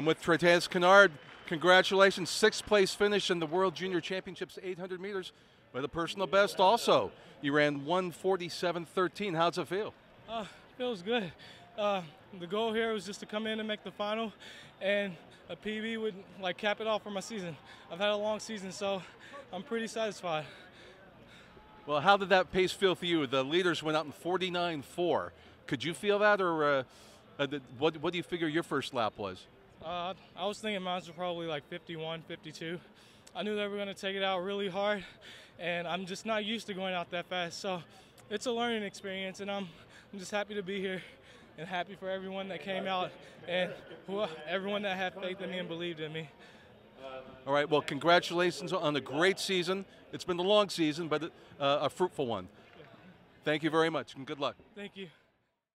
I'm with Tre'Tez Kinnaird. Congratulations, sixth place finish in the World Junior Championships 800 meters with a personal best also. You ran 147.13. How's it feel? Uh, feels good. Uh, the goal here was just to come in and make the final, and a PB would like cap it off for my season. I've had a long season, so I'm pretty satisfied. Well, how did that pace feel for you? The leaders went out in 49.4. Could you feel that, or uh, uh, what, what do you figure your first lap was? Uh, I was thinking mine was probably like 51, 52. I knew they were going to take it out really hard, and I'm just not used to going out that fast. So it's a learning experience, and I'm, I'm just happy to be here and happy for everyone that came out and who, everyone that had faith in me and believed in me. All right, well, congratulations on a great season. It's been a long season, but uh, a fruitful one. Thank you very much, and good luck. Thank you.